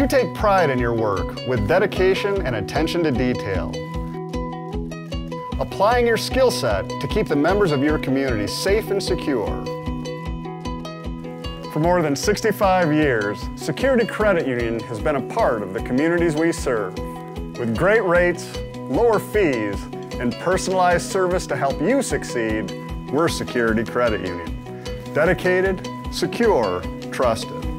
You take pride in your work with dedication and attention to detail. Applying your skill set to keep the members of your community safe and secure. For more than 65 years, Security Credit Union has been a part of the communities we serve. With great rates, lower fees, and personalized service to help you succeed, we're Security Credit Union. Dedicated, secure, trusted.